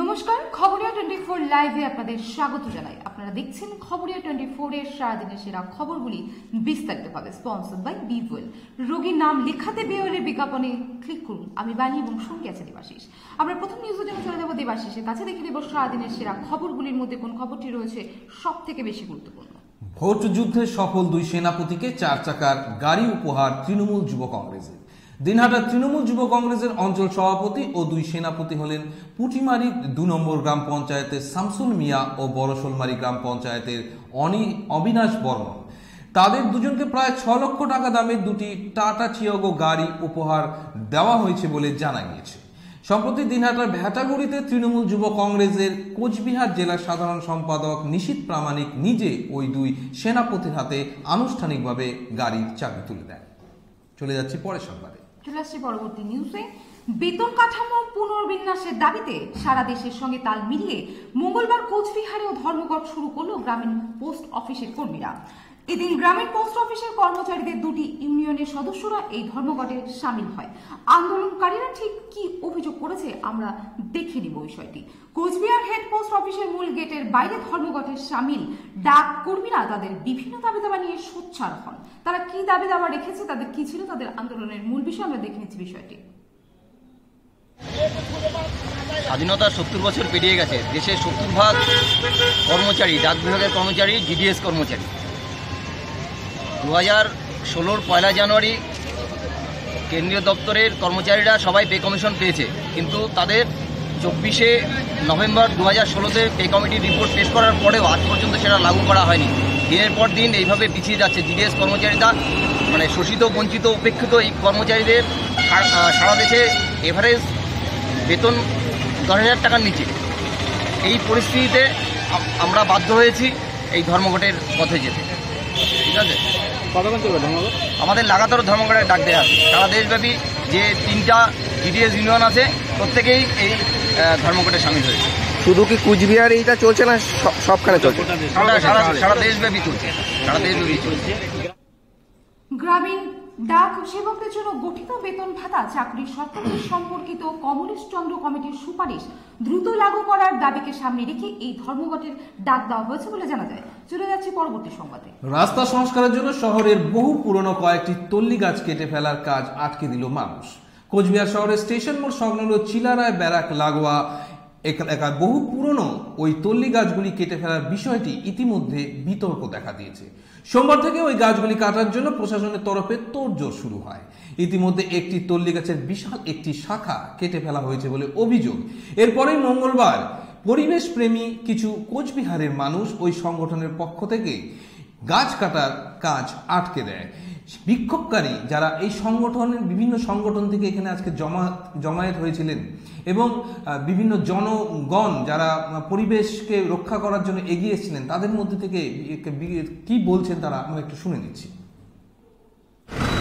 নমস্কার, Khabariya twenty four লাইভে আপনাদের স্বাগত জানাই। আপনারা দেখছেন খবরিয়া টোয়েন্টি ফোর এর সারাদিনের সেরা খবরগুলি বিস্তারিতভাবে স্পন্সর বাই বিভুয়েল রোগীর নাম লেখাতে বিওয়েলের বিজ্ঞাপনে ক্লিক করুন। আমি বাণী এবং সঙ্গে আছে দেবাশিস। আমরা প্রথম নিউজের জন্য চলে যাব দেবাশিসের কাছে। দেখে দেব সারাদিনের সেরা খবরগুলির মধ্যে কোন খবরটি রয়েছে সব থেকে বেশি গুরুত্বপূর্ণ। ভোট যুদ্ধে সফল দুই সেনাপতিকে চার চাকার গাড়ি উপহার তৃণমূল যুব কংগ্রেসের। দিনহাটার তৃণমূল যুব কংগ্রেসের অঞ্চল সভাপতি ও দুই সেনাপতি হলেন পুটিমারি দু নম্বর গ্রাম পঞ্চায়েতের শামসুল মিয়া ও বড়শোলমারি গ্রাম পঞ্চায়েতের অনি অবিনাশ বর্মন। তাদের দুজনকে প্রায় ছ লক্ষ টাকা দামের দুটি টাটা চিয়াগো গাড়ি উপহার দেওয়া হয়েছে বলে জানা গিয়েছে। সম্প্রতি দিনহাটার ভ্যাটাগুড়িতে তৃণমূল যুব কংগ্রেসের কোচবিহার জেলার সাধারণ সম্পাদক নিশীত প্রামাণিক নিজে ওই দুই সেনাপতির হাতে আনুষ্ঠানিকভাবে গাড়ির চাবি তুলে দেন। চলে যাচ্ছি পরের সংবাদে। চলে আসছি পরবর্তী নিউজে বেতন কাঠামো পুনর্বিন্যাসের দাবিতে সারা দেশের সঙ্গে তাল মিলিয়ে মঙ্গলবার কোচবিহারেও ধর্মঘট শুরু করল গ্রামীণ পোস্ট অফিসের কর্মীরা। এদিন গ্রামীণ পোস্ট অফিসের কর্মচারীদের দুটি ইউনিয়নের সদস্যরা এই ধর্মঘটে সামিল হয়। আন্দোলনকারীরা ঠিক কি অভিযোগ করেছে আমরা দেখে নিব বিষয়টি। কোচবিহার হেড পোস্ট অফিসের মূল গেটের বাইরে ধর্মঘটে সামিল ডাক কর্মীরা তাদের বিভিন্ন দাবি দাবা নিয়ে সোচ্চার হন। তারা কি দাবি দাবা রেখেছে, তাদের কি ছিল, তাদের আন্দোলনের মূল বিষয় আমরা দেখে নিচ্ছি বিষয়টি। স্বাধীনতা সত্তর বছর পেরিয়ে গেছে। দেশের সত্তর ভাগ কর্মচারী ডাক বিভাগের কর্মচারী, জিডিএস কর্মচারী। দু হাজার ষোলোর পয়লা জানুয়ারি কেন্দ্রীয় দপ্তরের কর্মচারীরা সবাই পে কমিশন পেয়েছে। কিন্তু তাদের চব্বিশে নভেম্বর দু হাজার ষোলোতে পে কমিটির রিপোর্ট পেশ করার পরেও আজ পর্যন্ত সেটা লাগু করা হয়নি। দিনের পর দিন এইভাবে পিছিয়ে যাচ্ছে জিডিএস কর্মচারীরা। মানে শোষিত, বঞ্চিত, উপেক্ষিত এই কর্মচারীদের সারা দেশে এভারেজ বেতন দশ হাজার টাকার নিচে। এই পরিস্থিতিতে আমরা বাধ্য হয়েছি এই ধর্মঘটের পথে যেতে। ঠিক আছে? কতক্ষণ চলবে ধর্মঘট? আমাদের লাগাতার ধর্মঘটের ডাক দেওয়া আছে। সারা দেশব্যাপী যে তিনটা ডিটিএস ইউনিয়ন আছে প্রত্যেকেই এই ধর্মঘটে সামিল হয়েছে। শুধু কি কুচবিহার এইটা চলছে না সব- সবখানে চলছে? সারা দেশব্যাপী চলছে সারা দেশব্যাপী চলছে। গ্রামীণ ডাক সেবকদের জন্য গঠিত বেতন ভাতা চাকরির শর্তাবলী সম্পর্কিত কমলেশ চন্দ্র কমিটির সুপারিশ দ্রুত লাগু করার দাবিকে সামনে রেখে এই ধর্মঘটের ডাক দেওয়া হয়েছে বলে জানা যায়। চলে যাচ্ছি পরবর্তী সংবাদে। রাস্তা সংস্কারের জন্য শহরের বহু পুরনো কয়েকটি তল্লি গাছ কেটে ফেলার কাজ আটকে দিল মানুষ। কোচবিহার শহরের স্টেশন মোড় সংলগ্ন চিলারায় ব্যারাক লাগোয়া এলাকার বহু পুরনো ওই তল্লি গাছগুলি কেটে ফেলার বিষয়টি ইতিমধ্যে বিতর্ক দেখা দিয়েছে। সোমবার থেকে ওই গাছগুলি কাটার জন্য প্রশাসনের তরফে তোড়জোড় শুরু হয়। ইতিমধ্যে একটি তল্লি গাছের বিশাল একটি শাখা কেটে ফেলা হয়েছে বলে অভিযোগ। এরপরেই মঙ্গলবার পরিবেশ প্রেমী কিছু কোচবিহারের মানুষ ওই সংগঠনের পক্ষ থেকে গাছ কাটার কাজ আটকে দেয়। বিক্ষোভকারী যারা এই সংগঠনের বিভিন্ন সংগঠন থেকে এখানে আজকে জমা জমায়েত হয়েছিলেন এবং বিভিন্ন জনগণ যারা পরিবেশকে রক্ষা করার জন্য এগিয়ে এসেছিলেন, তাদের মধ্যে থেকে কি বলছেন তারা? আমরা একটু শুনে নিচ্ছি।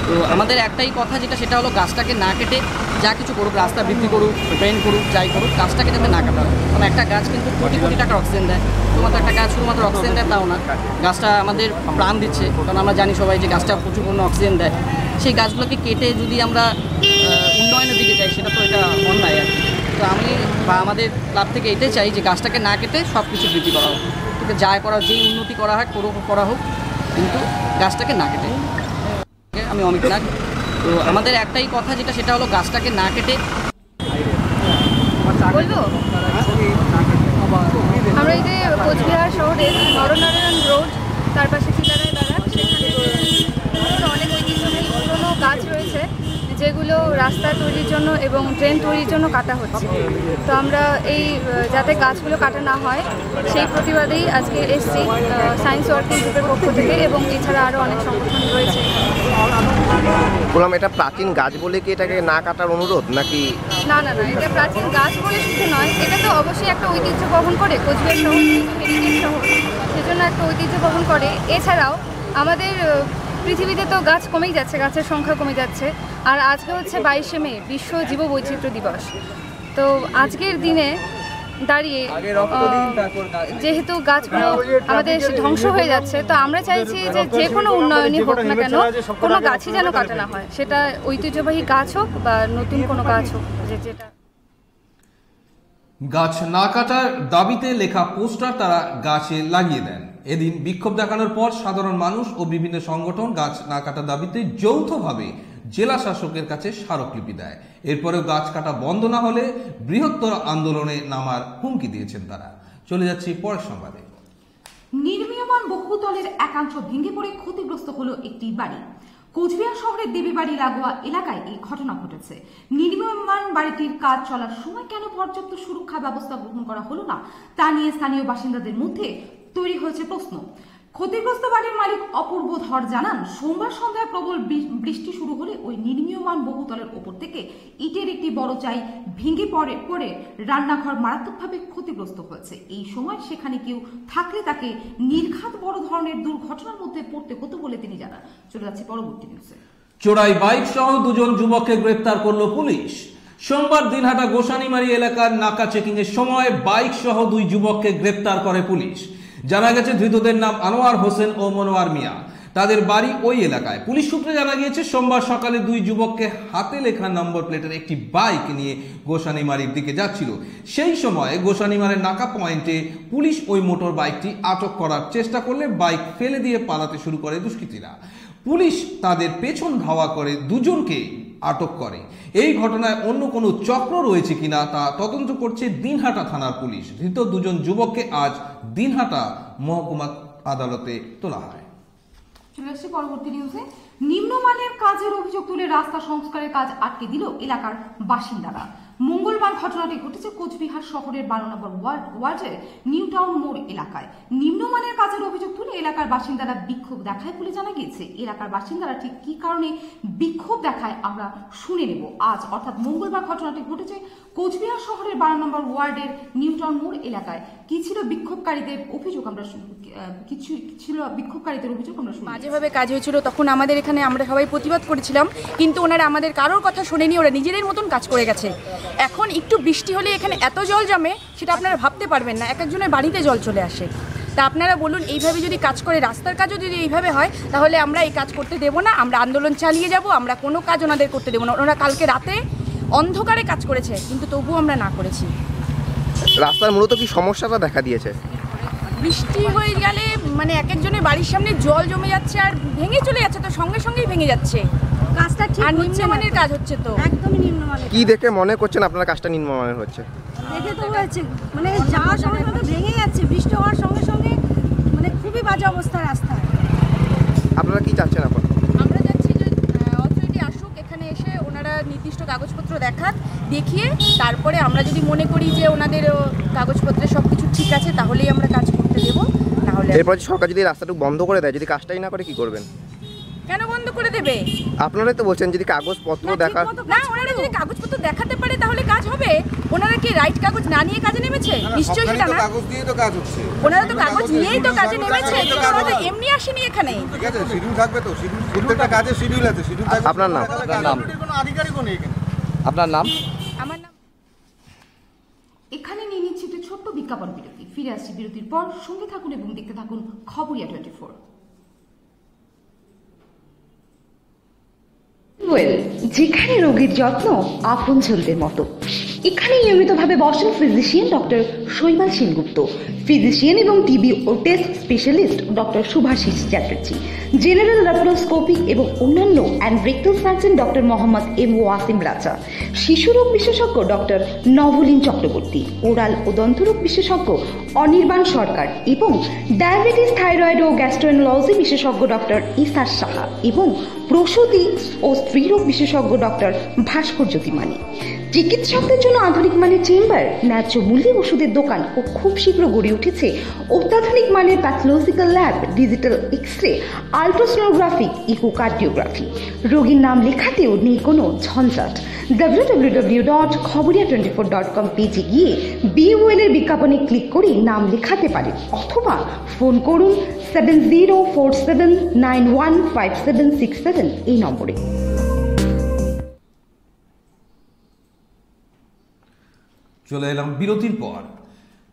তো আমাদের একটাই কথা যেটা, সেটা হলো গাছটাকে না কেটে যা কিছু করুক, রাস্তা বৃদ্ধি করুক ড্রেন করুক, যাই করুক, গাছটাকে যাতে না কাটা কারণ একটা গাছ কিন্তু কোটি কোটি টাকার অক্সিজেন দেয়। শুধুমাত্র একটা গাছ শুধুমাত্র অক্সিজেন দেয় তাও না। গাছটা আমাদের প্রাণ দিচ্ছে। কারণ আমরা জানি সবাই যে গাছটা প্রচুর পরিমাণে অক্সিজেন দেয়। সেই গাছগুলোকে কেটে যদি আমরা উন্নয়নের দিকে যাই, সেটা তো এটা অন্যায় আর। তো আমি বা আমাদের ক্লাব থেকে এটাই চাই যে গাছটাকে না কেটে সব কিছু বৃদ্ধি করা হোক। কিন্তু যা করা যেই উন্নতি করা হয়, করুক, করা হোক, কিন্তু গাছটাকে না কেটে। আমি অমিত নাগ। তো আমাদের একটাই কথা যেটা, সেটা হলো গাছটাকে না কেটে আমরা এই যে কোচবিহার শহরে নরনারায়ণ রোড, তার পাশে চিলারায় বেড়াক সেখানে প্রচুর অনেক ঐতিহ্যবাহী পুরনো গাছ রয়েছে যেগুলো রাস্তা তৈরির জন্য এবং ট্রেন তৈরির জন্য কাটা হচ্ছে। তো আমরা এই যাতে গাছগুলো কাটা না হয় সেই প্রতিবাদেই আজকে এসছি সায়েন্স ওয়ার্কিং গ্রুপের পক্ষ থেকে এবং এছাড়া আরও অনেক সংগঠন রয়েছে। বললাম এটা প্রাচীন গাছ বলে কি এটাকে না কাটার অনুরোধ নাকি? না না না এটা প্রাচীন গাছ বলে শুধু নয় এটা তো অবশ্যই একটা ঐতিহ্য বহন করে কোচবিহার শহর হেরিটেজ শহর সেজন্য একটা ঐতিহ্য বহন করে। এছাড়াও আমাদের পৃথিবীতে তো গাছ কমেই যাচ্ছে গাছের সংখ্যা কমে যাচ্ছে। আর আজকে হচ্ছে বাইশে মে বিশ্ব জীববৈচিত্র্য দিবস। তো আজকের দিনে দাঁড়িয়ে যেহেতু গাছগুলো আমাদের ধ্বংস হয়ে যাচ্ছে তো আমরা চাইছি যে যে কোনো উন্নয়নই হোক না কেন কোনো গাছই যেন কাটা না হয়। সেটা ঐতিহ্যবাহী গাছ হোক বা নতুন কোনো গাছ হোক যে যেটা গাছ না কাটার দাবিতে লেখা পোস্টার তারা গাছে লাগিয়ে দেন। এদিন বিক্ষোভ দেখানোর পর সাধারণ মানুষ ও বিভিন্ন সংগঠন গাছ না কাটার দাবিতে যৌথভাবে জেলা শাসকের কাছে স্মারকলিপি দেয়। এরপরেও গাছ কাটা বন্ধ না হলে বৃহত্তর আন্দোলনে নামার হুমকি দিয়েছেন তারা। চলে যাচ্ছি পরের সংবাদে। নির্মীয়মান বহুতলের একাংশ ভেঙে পড়ে ক্ষতিগ্রস্ত হলো একটি বাড়ি। কোচবিহার শহরের দেবীবাড়ি লাগোয়া এলাকায় এই ঘটনা ঘটেছে। নির্মীয়মান বাড়িটির কাজ চলার সময় কেন পর্যাপ্ত সুরক্ষা ব্যবস্থা গ্রহণ করা হলো না, তা নিয়ে স্থানীয় বাসিন্দাদের মধ্যে তৈরি হয়েছে প্রশ্ন। ক্ষতিগ্রস্ত বাড়ির মালিক অপূর্ব ধর জানান, সোমবার সন্ধ্যায় প্রবল বৃষ্টি শুরু হলে ওই নির্মীয়মান বহুতলের ওপর থেকে ইটের একটি বড় চাই ভেঙে পড়ে পড়ে রান্নাঘর মারাত্মকভাবে ক্ষতিগ্রস্ত হয়েছে। এই সময় সেখানে কেউ থাকলে তাকে নির্ঘাত বড় ধরনের দুর্ঘটনার মধ্যে পড়তে হতো বলে তিনি জানান। চলে যাচ্ছে পরবর্তী নিউজে। চোরাই বাইক সহ দুজন যুবককে গ্রেপ্তার করল পুলিশ। সোমবার দিনহাটা গোসানিমারি এলাকার নাকা চেকিং এর সময় বাইক সহ দুই যুবককে গ্রেপ্তার করে পুলিশ। জানা গেছে ধৃতদের নাম আনোয়ার হোসেন ও মনোয়ার মিয়া। তাদের বাড়ি ওই এলাকায়। পুলিশ সূত্রে জানা গিয়েছে, সোমবার সকালে দুই যুবককে হাতে লেখা নম্বর প্লেটের একটি বাইক নিয়ে গোসানিমারির দিকে যাচ্ছিল। সেই সময় গোসানিমারের নাকা পয়েন্টে পুলিশ ওই মোটর বাইকটি আটক করার চেষ্টা করলে বাইক ফেলে দিয়ে পালাতে শুরু করে দুষ্কৃতীরা। পুলিশ তাদের পেছন ধাওয়া করে দুজনকে আটক করে। এই ঘটনায় অন্য কোনো চক্র রয়েছে কিনা তা তদন্ত করছে দিনহাটা থানার পুলিশ। ধৃত দুজন যুবককে আজ দিনহাটা মহকুমা আদালতে তোলা হয়। চলে পরবর্তী নিউজে নিম্নমানের কাজের অভিযোগ তুলে রাস্তা সংস্কারের কাজ আটকে দিল এলাকার বাসিন্দারা। মঙ্গলবার ঘটনাটি ঘটেছে কোচবিহার শহরের বারো নম্বর ওয়ার্ড, ওয়ার্ডের নিউ টাউন মোড় এলাকায়। নিম্নমানের কাজের অভিযোগ তুলে এলাকার বাসিন্দারা বিক্ষোভ দেখায় বলে জানা গিয়েছে। এলাকার বাসিন্দারা ঠিক কি কারণে বিক্ষোভ দেখায় আমরা শুনে নেব। আজ অর্থাৎ মঙ্গলবার ঘটনাটি ঘটেছে কোচবিহার শহরের বারো নম্বর ওয়ার্ডের নিউ টাউন মোড় এলাকায়। কি ছিল বিক্ষোভকারীদের অভিযোগ আমরা কিছু ছিল বিক্ষোভকারীদের অভিযোগ আমরা শুনি বাজেভাবে কাজ হয়েছিল তখন আমাদের এখানে আমরা সবাই প্রতিবাদ করেছিলাম কিন্তু ওনারা আমাদের কারোর কথা শোনেনি ওরা নিজেদের মতন কাজ করে গেছে। এখন একটু বৃষ্টি হলে এখানে এত জল জমে সেটা আপনারা ভাবতে পারবেন না এক একজনের বাড়িতে জল চলে আসে। তা আপনারা বলুন এইভাবে যদি কাজ করে রাস্তার কাজও যদি এইভাবে হয় তাহলে আমরা এই কাজ করতে দেবো না আমরা আন্দোলন চালিয়ে যাব আমরা কোনো কাজ ওনাদের করতে দেবো না। ওনারা কালকে রাতে অন্ধকারে কাজ করেছে কিন্তু তবুও আমরা না করেছি। রাস্তার মূলত কি সমস্যাটা দেখা দিয়েছে? বৃষ্টি হয়ে গেলে মানে এক একজনের বাড়ির সামনে জল জমে যাচ্ছে আর ভেঙে চলে যাচ্ছে তো সঙ্গে সঙ্গেই ভেঙে যাচ্ছে। কাজটা ঠিক আর নিম্নমানের কাজ হচ্ছে তো। একদমই নিম্নমানের কি দেখে মনে করছেন আপনার কাজটা নিম্নমানের হচ্ছে? দেখে তো হয়েছে। মানে যাওয়ার সঙ্গে সঙ্গে ভেঙে যাচ্ছে বৃষ্টি হওয়ার সঙ্গে সঙ্গে মানে খুবই বাজে অবস্থা রাস্তায়। আপনারা কি চাচ্ছেন এখন আমরা যাচ্ছি যে অথরিটি আসুক এখানে এসে ওনারা নির্দিষ্ট কাগজপত্র দেখাক দেখিয়ে তারপরে আমরা যদি মনে করি যে ওনাদের ও, কাগজপত্রে সব কিছু ঠিক আছে তাহলেই আমরা কাজ করতে দেবো তাহলে এরপর সরকার যদি রাস্তাটুকু বন্ধ করে দেয় যদি কাজটাই না করে কি করবেন? কেন বন্ধ করে দেবে? আপনারাই তো বলছেন যদি কাগজপত্র দেখা না ওনারা যদি কাগজপত্র দেখাতে পারে তাহলে কাজ হবে। ওনারা কি রাইট কাগজ না নিয়ে কাজে নেমেছে? নিশ্চয়ই সেটা না। কাগজ দিয়ে তো কাজ হচ্ছে। ওনারা তো কাগজ নিয়েই তো কাজে নেমেছে। ওনারা তো এমনি আসেনি এখানে। ঠিক আছে শিডিউল থাকবে তো শিডিউল প্রত্যেকটা কাজের শিডিউল আছে শিডিউল থাকবে আপনার নাম? আপনার নাম? কোনো আধিকারিকও নেই এখানে। আপনার নাম? আমার নাম এখানে নিয়ে নিচ্ছি একটি ছোট্ট বিজ্ঞাপন বিরতি। ফিরে আসছি বিরতির পর সঙ্গে থাকুন এবং দেখতে থাকুন খবরিয়া টোয়েন্টি ফোর ওয়েল যেখানে রোগীর যত্ন আপন ছেলেদের মতো এখানে নিয়মিতভাবে বসেন physician doctor Shaibal Sengupta. Physician এবং টিবি ও test specialist doctor Subhashis Chatterjee. General laparoscopy এবং অন্যান্য and rectal surgeon doctor Mohammad M Wasim Raja. শিশুরোগ বিশেষজ্ঞ ডক্টর নভলিন চক্রবর্তী। ওরাল ও দন্তরোগ বিশেষজ্ঞ অনির্বাণ সরকার এবং ডায়াবেটিস থাইরয়েড ও গ্যাস্ট্রোএনোলজি বিশেষজ্ঞ ডক্টর ইসার সাহা এবং প্রসূতি ও স্ত্রীরোগ বিশেষজ্ঞ ডক্টর ভাস্কর জ্যোতিমানি চিকিৎসকদের জন্য আধুনিক মানের চেম্বার, ন্যায্য মূল্যে ওষুধের দোকান ও খুব শীঘ্র গড়ে উঠেছে অত্যাধুনিক মানের pathological lab digital X ray ultrasonography echocardiography রোগীর নাম লেখাতেও নেই কোনো ঝঞ্ঝাট। W W W dot Khabariya twenty four dot com পেজে গিয়ে বিওএল এর বিজ্ঞাপনে ক্লিক করে নাম লেখাতে পারেন অথবা ফোন করুন এই নম্বরে। চলে এলাম বিরতির পর।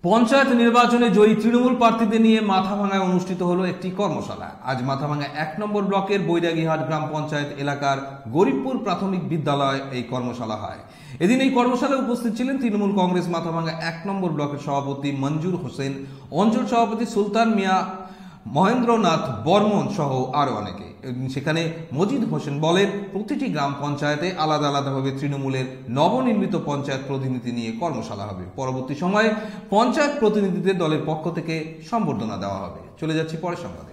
পঞ্চায়েত নির্বাচনে জয়ী তৃণমূল প্রার্থীদের নিয়ে মাথাভাঙায় অনুষ্ঠিত হলো একটি কর্মশালা। আজ মাথাভাঙা এক নম্বর ব্লকের বৈরাগীহাট গ্রাম পঞ্চায়েত এলাকার গরিবপুর প্রাথমিক বিদ্যালয় এই কর্মশালা হয়। এদিন এই কর্মশালায় উপস্থিত ছিলেন তৃণমূল কংগ্রেস মাথাভাঙা এক নম্বর ব্লকের সভাপতি মঞ্জুর হোসেন, অঞ্চল সভাপতি সুলতান মিয়া মহেন্দ্রনাথ বর্মন সহ আরও অনেকে। সেখানে মজিদ হোসেন বলেন, প্রতিটি গ্রাম পঞ্চায়েতে আলাদা আলাদাভাবে তৃণমূলের নবনির্মিত পঞ্চায়েত প্রতিনিধি নিয়ে কর্মশালা হবে। পরবর্তী সময়ে পঞ্চায়েত প্রতিনিধিদের দলের পক্ষ থেকে সম্বর্ধনা দেওয়া হবে। চলে যাচ্ছি পরের সংবাদে।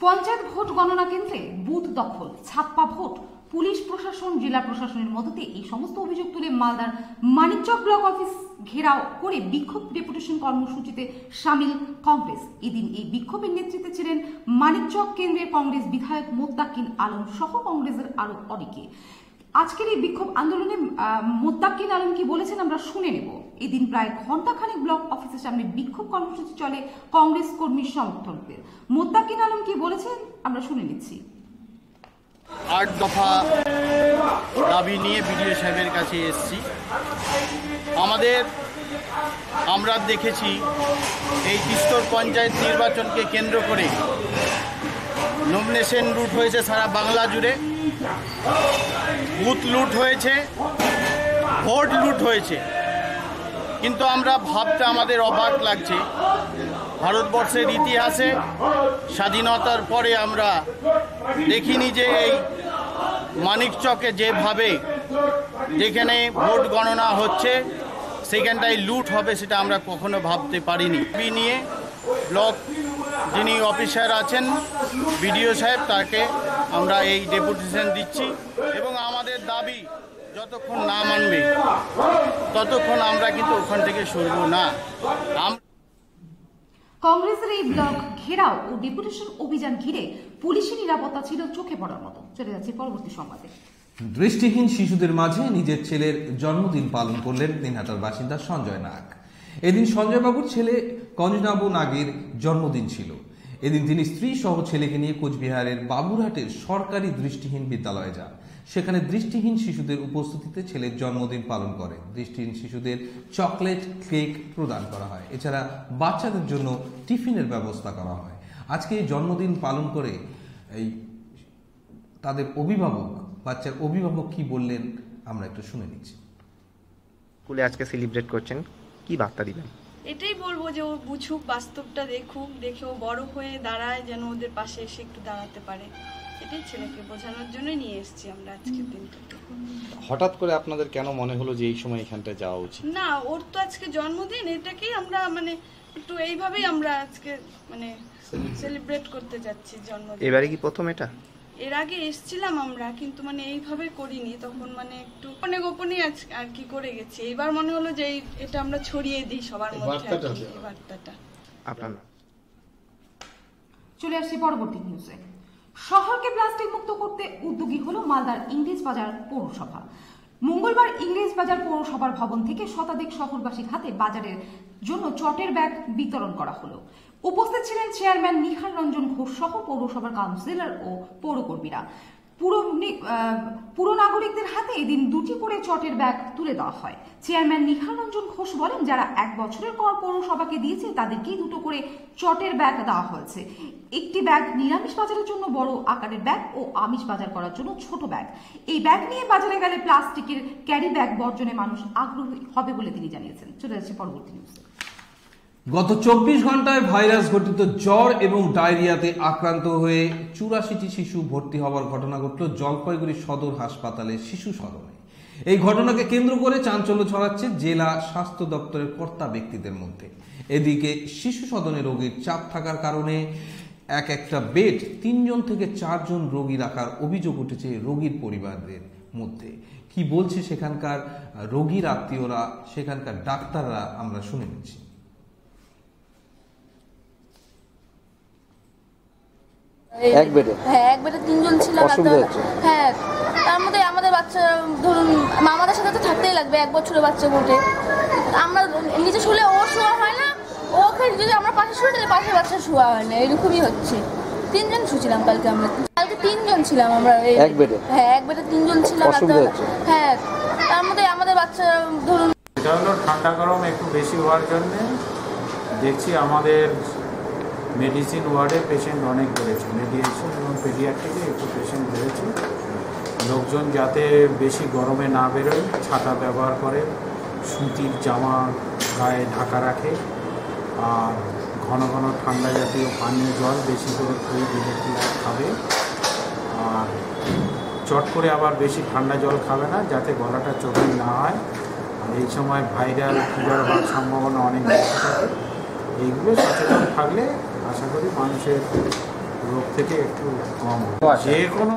পঞ্চায়েত ভোট গণনা কেন্দ্রে বুথ দখল, ছাপ্পা ভোট, পুলিশ প্রশাসন জেলা প্রশাসনের মদতে এই সমস্ত অভিযোগ তুলে মালদার মানিকচক ব্লক অফিস ঘেরাও করে বিক্ষোভ ডেপুটেশন কর্মসূচিতে সামিল কংগ্রেস। এদিন এই বিক্ষোভের নেতৃত্বে ছিলেন মানিকচক কেন্দ্রের কংগ্রেস বিধায়ক মোত্তাকিন আলম সহ কংগ্রেসের আরও অনেকে। আজকের এই বিক্ষোভ আন্দোলনে আহ, মোত্তাকিন আলম কি বলেছেন আমরা শুনে নেব। এদিন প্রায় ঘন্টাখানেক ব্লক অফিসের সামনে বিক্ষোভ কর্মসূচি চলে কংগ্রেস কর্মী সমর্থকদের। মোত্তাকিন আলম কি বলেছেন আমরা শুনে নিচ্ছি। আট দফা দাবি নিয়ে বিডিও সাহেবের কাছে এসেছি। আমাদের আমরা দেখেছি এই তিস্তর পঞ্চায়েত নির্বাচনকে কেন্দ্র করে নমিনেশন লুট হয়েছে সারা বাংলা জুড়ে। বুথ লুট হয়েছে, ভোট লুট হয়েছে। কিন্তু আমরা ভাবতে আমাদের অবাক লাগছে। ভারতবর্ষের ইতিহাসে স্বাধীনতার পরে আমরা দেখিনি যে এই মানিকচকে যেভাবে যেখানে ভোট গণনা হচ্ছে, সেখানটায় লুট হবে সেটা আমরা কখনো ভাবতে পারিনি। নিয়ে ব্লক যিনি অফিসার আছেন, বিডিও সাহেব, তাকে আমরা এই ডেপুটেশন দিচ্ছি এবং আমাদের দাবি, যতক্ষণ না মানবে, ততক্ষণ আমরা কিন্তু ওখান থেকে সরব না। কংগ্রেসের এই ব্লক ঘেরাও ও ডেপুটেশন অভিযান ঘিরে পুলিশি নিরাপত্তা ছিল চোখে পড়ার মতো। চলে যাচ্ছে পরবর্তী সংবাদে। দৃষ্টিহীন শিশুদের মাঝে নিজের ছেলের জন্মদিন পালন করলেন দিনহাটার বাসিন্দা সঞ্জয় নাগ। এদিন সঞ্জয়বাবুর ছেলে কঞ্জনাবু নাগের জন্মদিন ছিল। এদিন তিনি স্ত্রী সহ ছেলেকে নিয়ে কোচবিহারের বাবুরহাটের সরকারি দৃষ্টিহীন বিদ্যালয়ে যান। সেখানে দৃষ্টিহীন শিশুদের উপস্থিতিতে ছেলের জন্মদিন পালন করে। দৃষ্টিহীন শিশুদের চকলেট কেক প্রদান করা হয়। এছাড়া বাচ্চাদের জন্য টিফিনের ব্যবস্থা করা হয়। আজকে এই জন্মদিন পালন করে এই তাদের অভিভাবক বাচ্চার অভিভাবক কি বললেন আমরা একটু শুনে নিচ্ছি। স্কুলে আজকে সেলিব্রেট করছেন কি বার্তা দিবেন? এটাই বলব যে ও বুঝুক বাস্তবটা দেখুক দেখে ও বড় হয়ে দাঁড়ায় যেন ওদের পাশে এসে একটু দাঁড়াতে পারে। এটাই ছেলেকে বোঝানোর জন্যই নিয়ে এসেছি আমরা আজকের দিনটাকে। হঠাৎ করে আপনাদের কেন মনে হলো যে এই সময় এখানটায় যাওয়া উচিত? না ওর তো আজকে জন্মদিন এটাকেই আমরা মানে একটু এইভাবেই আমরা আজকে মানে সেলিব্রেট করতে যাচ্ছি জন্মদিন। এবারে কি প্রথম এটা? এর আগে এসছিলাম আমরা কিন্তু মানে এইভাবে করিনি তখন মানে একটু গোপনে গোপনে আজ- আর কি করে গেছি। এবার মনে হলো যে এই- এটা আমরা ছড়িয়ে দিই সবার মধ্যে বার্তাটা আপনার চলে আসছি পরবর্তী নিউজে শহরকে প্লাস্টিক মুক্ত করতে উদ্যোগী হলো মালদার ইংরেজ বাজার পৌরসভা। মঙ্গলবার ইংরেজ বাজার পৌরসভার ভবন থেকে শতাধিক শহরবাসীর হাতে বাজারের জন্য চটের ব্যাগ বিতরণ করা হলো। উপস্থিত ছিলেন চেয়ারম্যান নিহার রঞ্জন ঘোষ সহ পৌরসভার কাউন্সিলর ও পৌরকর্মীরা। পুরো পুরো নাগরিকদের হাতে এদিন দুটি করে চটের ব্যাগ তুলে দেওয়া হয়। চেয়ারম্যান নিহার রঞ্জন ঘোষ বলেন, যারা এক বছরের পর পৌরসভাকে দিয়েছে, তাদেরকেই দুটো করে চটের ব্যাগ দেওয়া হয়েছে। একটি ব্যাগ নিরামিষ বাজারের জন্য বড় আকারের ব্যাগ ও আমিষ বাজার করার জন্য ছোট ব্যাগ। এই ব্যাগ নিয়ে বাজারে গেলে প্লাস্টিকের ক্যারি ব্যাগ বর্জনে মানুষ আগ্রহী হবে বলে তিনি জানিয়েছেন। চলে যাচ্ছে পরবর্তী নিউজে গত চব্বিশ ঘন্টায় ভাইরাস ঘটিত জ্বর এবং ডায়রিয়াতে আক্রান্ত হয়ে চুরাশিটি শিশু ভর্তি হওয়ার ঘটনা ঘটল জলপাইগুড়ি সদর হাসপাতালে শিশু সদনে। এই ঘটনাকে কেন্দ্র করে চাঞ্চল্য ছড়াচ্ছে জেলা স্বাস্থ্য দপ্তরের কর্তা ব্যক্তিদের মধ্যে। এদিকে শিশু সদনে রোগীর চাপ থাকার কারণে এক একটা বেড তিনজন থেকে চারজন রোগী রাখার অভিযোগ উঠেছে রোগীর পরিবারদের মধ্যে। কি বলছে সেখানকার রোগীর আত্মীয়রা, সেখানকার ডাক্তাররা আমরা শুনে নিচ্ছি। এক বেডে হ্যাঁ এক বেডে তিনজন ছিলাম অসুবিধা একটা- হচ্ছে? হ্যাঁ তার মধ্যে আমাদের বাচ্চা ধরুন আমাদের সাথে তো থাকতেই লাগবে এক বছরের বাচ্চা বটে আমরা নিচে শুলে ওর শোয়া হয় না ওকে যদি আমরা পাশে শুয়ে তাহলে পাশের বাচ্চা শোয়া হয় না এরকমই হচ্ছে তিনজন শুয়েছিলাম কালকে আমরা কালকে তিনজন ছিলাম আমরা এই- এক বেডে? হ্যাঁ এক বেডে তিনজন ছিলাম অসুবিধা একটা- হচ্ছে? হ্যাঁ তার মধ্যে আমাদের বাচ্চা ধরুন এটা হলো ঠান্ডা গরম একটু বেশি হওয়ার জন্যে দেখছি আমাদের মেডিসিন ওয়ার্ডে পেশেন্ট অনেক বেড়েছে। মেডিসিন এবং পেডিয়াট্রিকে একটু পেশেন্ট বেড়েছে। লোকজন যাতে বেশি গরমে না বেরোয়, ছাতা ব্যবহার করে, সুতির জামা গায়ে ঢাকা রাখে, আর ঘন ঘন ঠান্ডা জাতীয় পানীয় জল বেশি করে খুবই বিলেতি খাবে। আর চট করে আবার বেশি ঠান্ডা জল খাবে না, যাতে গলাটা চোখে না হয়। আর এই সময় ভাইরাল ফিভার হওয়ার সম্ভাবনা অনেক বেশি থাকে। এইগুলো সচেতন থাকলে আশা করি মানুষের রোগ থেকে একটু কম যে কোনো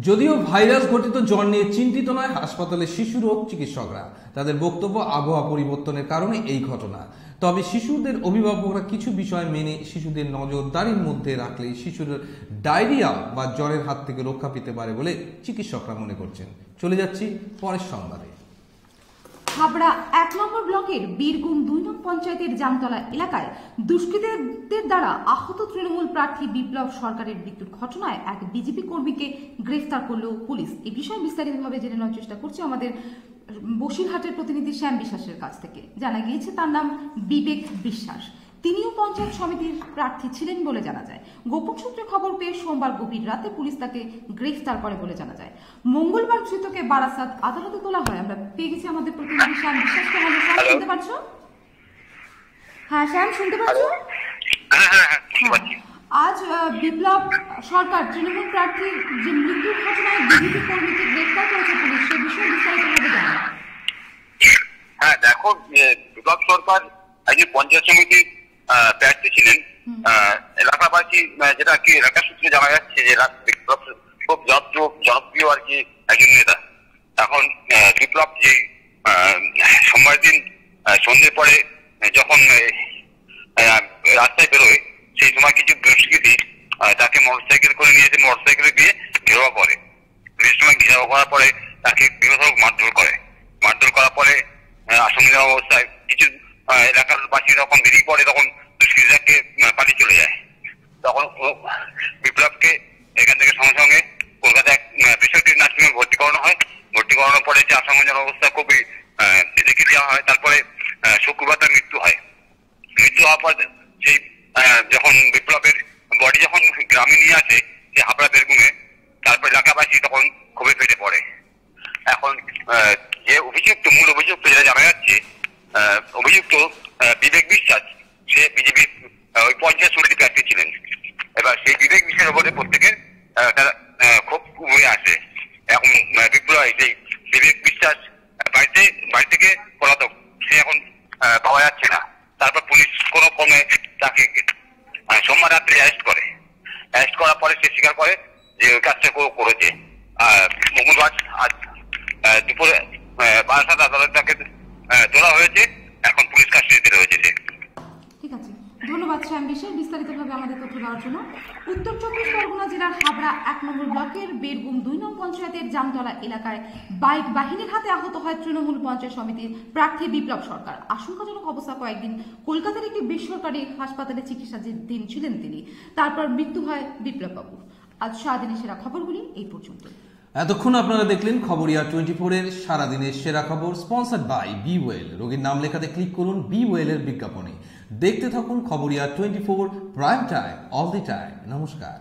যদিও ভাইরাস ঘটিত জ্বর নিয়ে চিন্তিত নয় হাসপাতালে শিশু রোগ চিকিৎসকরা। তাদের বক্তব্য আবহাওয়া পরিবর্তনের কারণে এই ঘটনা। তবে শিশুদের অভিভাবকরা কিছু বিষয় মেনে শিশুদের নজরদারির মধ্যে রাখলে শিশুর ডায়রিয়া বা জ্বরের হাত থেকে রক্ষা পেতে পারে বলে চিকিৎসকরা মনে করছেন। চলে যাচ্ছি পরের সংবাদে। হাবড়া এক নম্বর ব্লকের বীরগুম দুই নং পঞ্চায়েতের জামতলা এলাকায় দুষ্কৃতীদের দ্বারা আহত তৃণমূল প্রার্থী বিপ্লব সরকারের মৃত্যুর ঘটনায় এক বিজেপি কর্মীকে গ্রেফতার করল পুলিশ। এ বিষয়ে বিস্তারিতভাবে জেনে নেওয়ার চেষ্টা করছি আমাদের বসিরহাটের প্রতিনিধি শ্যাম বিশ্বাসের কাছ থেকে। জানা গিয়েছে তার নাম বিবেক বিশ্বাস। তিনিও পঞ্চায়েত সমিতির প্রার্থী ছিলেন বলে জানা যায়। গোপন সূত্রে খবর পেয়ে সোমবার গভীর রাতে পুলিশ তাকে গ্রেফতার করে বলে জানা যায়। মঙ্গলবার ধৃতকে বারাসাত আদালতে তোলা হয়। আমরা পেয়ে গেছি আমাদের প্রতিনিধি শ্যাম বিশ্বাসকে হ্যালো শ্যাম শুনতে পারছ হ্যাঁ শ্যাম শুনতে পাচ্ছো? হ্যাঁ। আজ আহ, বিপ্লব সরকার তৃণমূল প্রার্থীর যে মৃত্যুর ঘটনায় বিজেপি কর্মীকে গ্রেফতার করেছে পুলিশ সে বিষয়ে বিস্তারিতভাবে জানা হ্যাঁ দেখো বিপ্লব সরকার একজন পঞ্চায়েত সমিতির প্রার্থী ছিলেন আহ, এলাকাবাসী যেটা কি এলাকা সূত্রে জানা যাচ্ছে যে খুব জনপ্রিয় জনপ্রিয় আর কি একজন নেতা। এখন বিপ্লব যে সোমবার দিন সন্ধ্যের পরে যখন রাস্তায় বেরোয় সেই সময় কিছু দুষ্কৃতী তাকে মোটরসাইকেল করে নিয়ে এসে মোটরসাইকেলে দিয়ে ঘেরাও করে। সেই সময় ঘেরাও করার পরে তাকে বিভিন্ন মারধর করে। মারধর করার পরে আশঙ্কা অবস্থায় কিছু এলাকার বাসী যখন বেরিয়ে পড়ে, তখন দুষ্কৃতীদেরকে পালিয়ে চলে যায়। তখন বিপ্লবকে এখান থেকে সঙ্গে সঙ্গে কলকাতায় বেসরকারি নার্সিংহোমে ভর্তি করানো হয়। ভর্তি করানোর পরে যে আশঙ্কাজনক অবস্থা, খুবই রেখে দেওয়া হয়। তারপরে শুক্রবার তার মৃত্যু হয়। মৃত্যু হওয়ার পর সেই যখন বিপ্লবের বডি যখন গ্রামে নিয়ে আসে যে হাবড়া বেরগুমে তারপর এলাকাবাসী তখন খুবই ফেটে পড়ে। এখন যে অভিযুক্ত, মূল অভিযুক্ত যেটা জানা অভিযুক্ত বিবেক বিশ্বাস সে বিজেপি ওই পঞ্চায়েত সমিতি প্রার্থী ছিলেন। এবার সেই বিবেক বিশ্বাসের উপরে প্রত্যেকের আহ, উড়ে আসে। এখন বিপ্লব সেই বিবেক বিশ্বাস বাড়িতে বাড়ি থেকে পলাতক সে এখন পাওয়া যাচ্ছে না। তারপর পুলিশ কোনো ক্রমে তাকে সোমবার রাত্রে অ্যারেস্ট করে। অ্যারেস্ট করার পরে সে স্বীকার করে যে ওই কাজটা করেছে। মঙ্গলবার আজ দুপুরে বারাসাত আদালত তাকে তোলা হয়েছে। এখন পুলিশ কাস্টডিতে রয়েছে ঠিক আছে। ধন্যবাদ, শ্যাম বিস্তারিতভাবে আমাদের তথ্য দেওয়ার জন্য। উত্তর চব্বিশ পরগনা জেলার হাবড়া এক নম্বর ব্লকের দুই নং পঞ্চায়েতের জামতলা এলাকায় বাইক বাহিনীর হাতে আহত হয় তৃণমূল পঞ্চায়েত সমিতির প্রার্থী বিপ্লব সরকার। আশঙ্কাজনক অবস্থা কয়েকদিন কলকাতার একটি বেসরকারি হাসপাতালে চিকিৎসাধীন ছিলেন তিনি। তারপর মৃত্যু হয় বিপ্লব বাবুর আজ সারাদিনের সেরা খবরগুলি এই পর্যন্ত এতক্ষণ আপনারা দেখলেন খবরিয়া টোয়েন্টি ফোরের সারাদিনের সেরা খবর স্পন্সার্ড বাই বি ওয়েল রোগীর নাম লেখাতে ক্লিক করুন বি ওয়েলের বিজ্ঞাপনে। দেখতে থাকুন Khabariya twenty four prime time all the time নমস্কার।